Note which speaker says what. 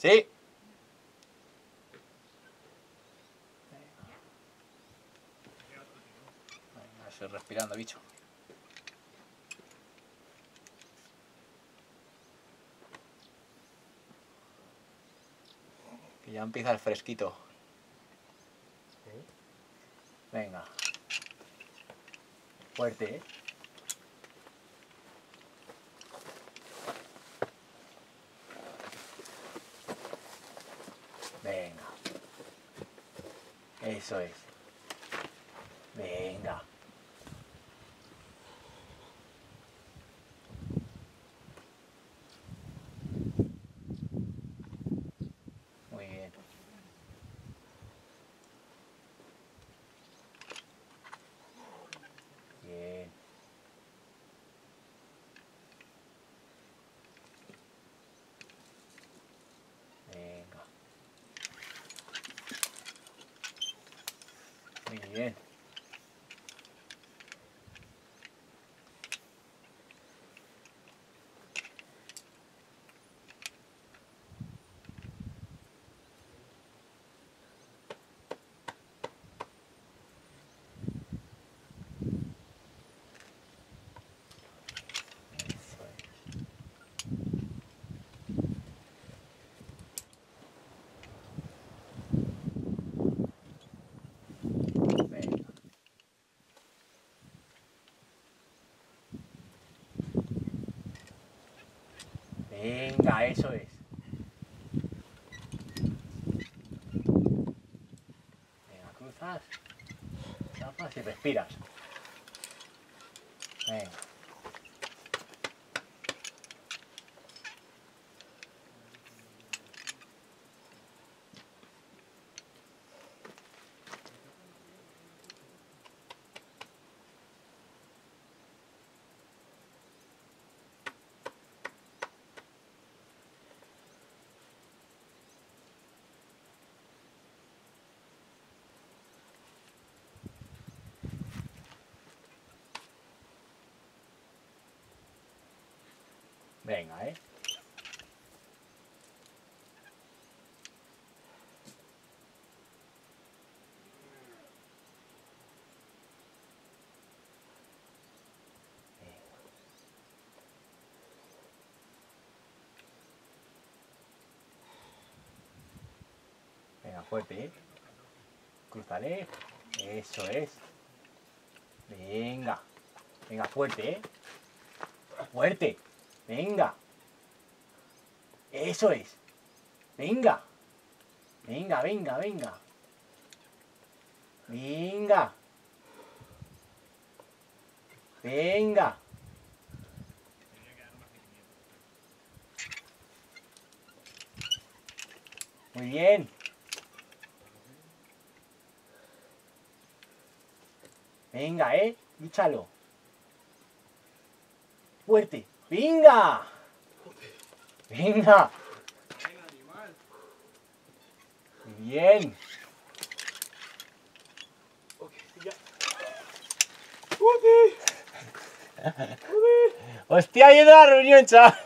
Speaker 1: Sí. Estoy respirando, bicho. Que ya empieza el fresquito. Venga. Fuerte, ¿eh? Venga. Eso es. Venga. Muy bien. Bien. Venga. Muy bien. Eso es. Venga. Venga, eso es. Venga, cruzas. Tapas y respiras. Venga. Venga, ¿eh? Venga, fuerte, ¿eh? Cruzale. Eso es. Venga. Venga, fuerte, ¿eh? Fuerte. Venga. Eso es. Venga. Venga, venga, venga. Venga. Venga. Muy bien. Venga, eh. Lúchalo. Fuerte. Venga. Venga. Bien. Hostia, yendo a la reunión, chaval.